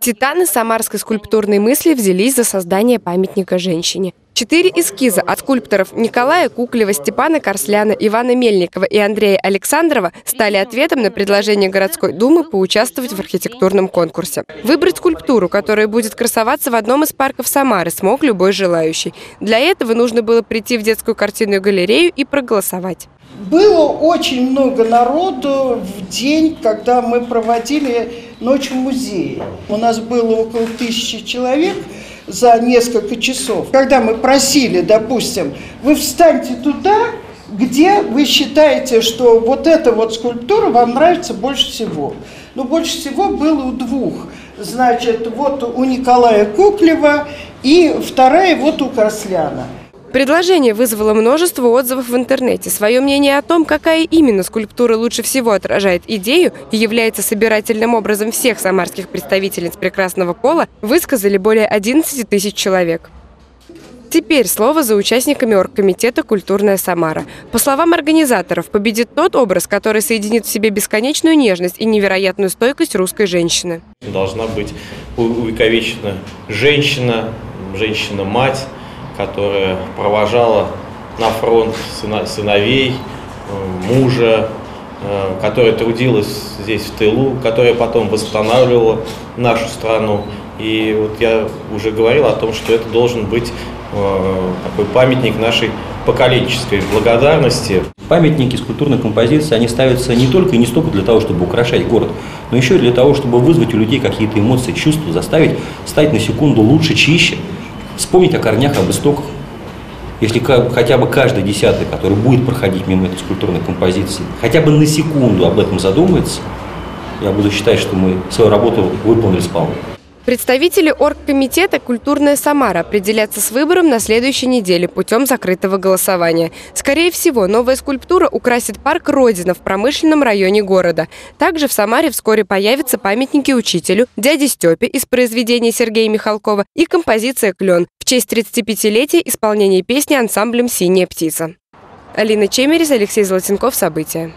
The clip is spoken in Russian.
Титаны самарской скульптурной мысли взялись за создание памятника женщине. Четыре эскиза от скульпторов Николая Куклева, Степана Корсляна, Ивана Мельникова и Андрея Александрова стали ответом на предложение городской думы поучаствовать в архитектурном конкурсе. Выбрать скульптуру, которая будет красоваться в одном из парков Самары, смог любой желающий. Для этого нужно было прийти в детскую картинную галерею и проголосовать. Было очень много народу в день, когда мы проводили ночь в музее. У нас было около тысячи человек за несколько часов. Когда мы просили, допустим, вы встаньте туда, где вы считаете, что вот эта вот скульптура вам нравится больше всего. Но ну, больше всего было у двух. Значит, вот у Николая Куклева и вторая вот у Красляна. Предложение вызвало множество отзывов в интернете. Свое мнение о том, какая именно скульптура лучше всего отражает идею и является собирательным образом всех самарских представительниц прекрасного пола, высказали более 11 тысяч человек. Теперь слово за участниками оргкомитета «Культурная Самара». По словам организаторов, победит тот образ, который соединит в себе бесконечную нежность и невероятную стойкость русской женщины. Должна быть увековечена женщина, женщина-мать, которая провожала на фронт сыновей, э, мужа, э, которая трудилась здесь в тылу, которая потом восстанавливала нашу страну. И вот я уже говорил о том, что это должен быть э, такой памятник нашей поколенческой благодарности. Памятники скульптурной композиции, они ставятся не только и не столько для того, чтобы украшать город, но еще и для того, чтобы вызвать у людей какие-то эмоции, чувства, заставить стать на секунду лучше, чище, вспомнить о корнях, об истоках. Если хотя бы каждый десятый, который будет проходить мимо этой скульптурной композиции, хотя бы на секунду об этом задумается, я буду считать, что мы свою работу выполнили сполна. Представители оргкомитета «Культурная Самара» определятся с выбором на следующей неделе путем закрытого голосования. Скорее всего, новая скульптура украсит парк Родина в промышленном районе города. Также в Самаре вскоре появятся памятники учителю, дяде Степе из произведения Сергея Михалкова и композиция «Клен» в честь 35-летия исполнения песни ансамблем «Синяя птица». Алина Чемерис, Алексей Золотенков. События.